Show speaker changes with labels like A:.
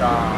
A: 啊。